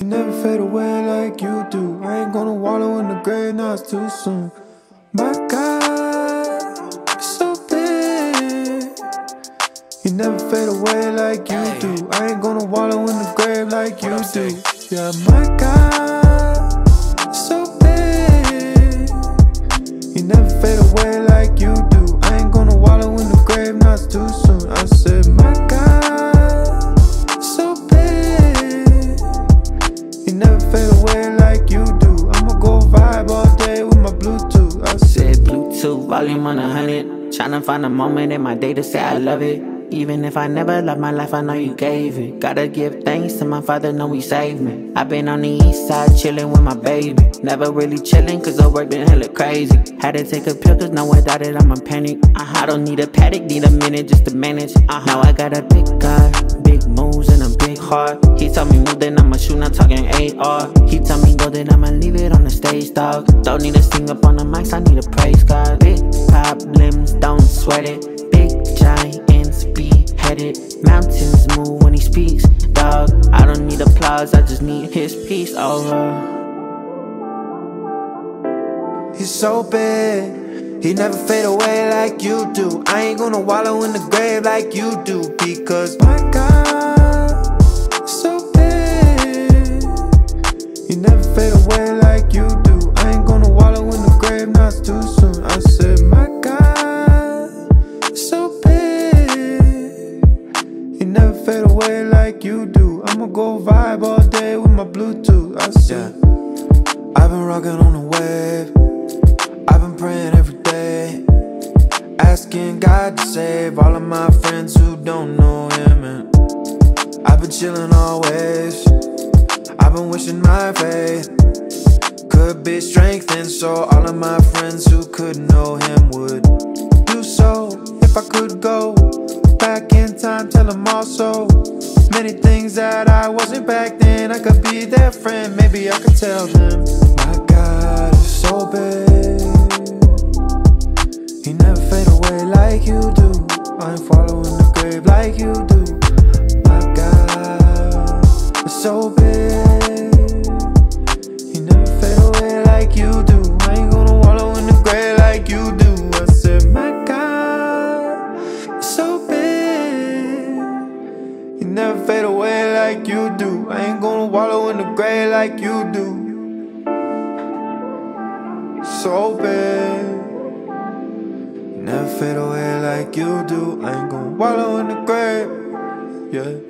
You never fade away like you do. I ain't gonna wallow in the grave, now it's too soon. My God, you're so big. You never fade away like you do. I ain't gonna wallow in the grave like you do. Yeah, my God, said, Bluetooth volume on a hundred. Tryna find a moment in my day to say I love it. Even if I never loved my life, I know you gave it. Gotta give thanks to my father, know he saved me. i been on the east side chillin' with my baby. Never really chillin' cause the work been hella crazy. Had to take a pill cause no without it I'ma panic. Uh-huh. I don't need a paddock, need a minute just to manage. Uh-huh. Now I got a big guy, big moves and a big heart. He told me move, then I'ma shoot, not talking AR. He told me go, then I'ma leave it on the stage, dog. Don't need to sing up on the mics, I need to praise God. Big problems, don't sweat it. Big beheaded. Mountains move when he speaks, dog. I don't need applause, I just need his peace over. He's so big. He never fade away like you do. I ain't gonna wallow in the grave like you do. Because my God, fade away like you do. I'ma go vibe all day with my Bluetooth. I said, I've been rocking on the wave. I've been praying every day, asking God to save all of my friends who don't know Him. And I've been chilling always. I've been wishing my faith could be strengthened, so all of my friends who could know Him would do so. If I could go back in time, tell them also many things that I wasn't back then. I could be their friend, maybe I could tell them. My God is so big. Like you do. I ain't gonna wallow in the grave like you do. So big. Never fade away like you do. I ain't gonna wallow in the grave. Yeah.